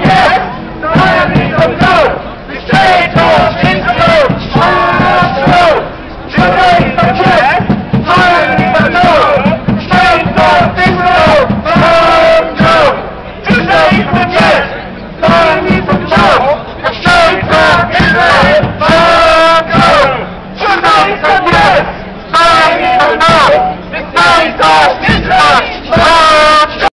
Yeah.